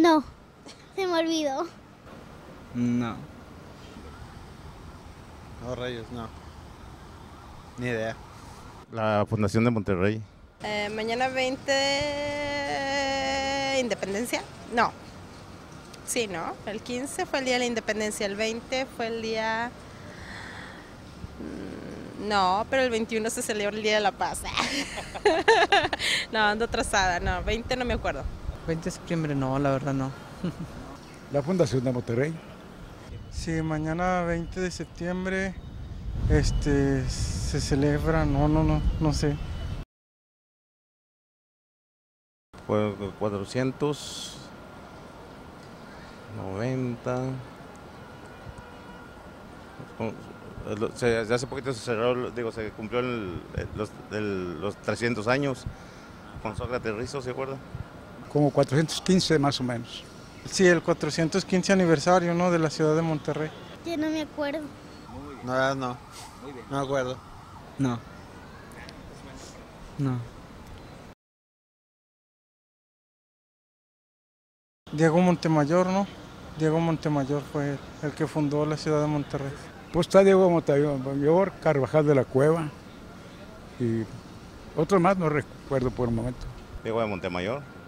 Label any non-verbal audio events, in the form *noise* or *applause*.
No, se me olvidó. No. No, Reyes, no. Ni idea. La Fundación de Monterrey. Eh, mañana 20 Independencia. No. Sí, ¿no? El 15 fue el día de la independencia, el 20 fue el día... Mm, No, pero el 21 se celebra el Día de la Paz. *laughs* no, ando atrasada, no, 20 no me acuerdo. 20 de septiembre no, la verdad no. *laughs* La Fundación de Monterrey. Sí, mañana 20 de septiembre este, se celebra, no, no, no, no sé. Fue 490. Se, hace poquito se cerró, digo, se cumplió el- los, el- los 300 años con Sócrates Rizzo, ¿se acuerda? Como 415 más o menos. Sí, el 415 aniversario, ¿no? De la ciudad de Monterrey. Yo no me acuerdo. No, no. No me acuerdo. No. No. Diego Montemayor, ¿no? Diego Montemayor fue el que fundó la ciudad de Monterrey. Pues está Diego Montemayor, Carvajal de la Cueva y otro más no recuerdo por el momento. Diego de Montemayor.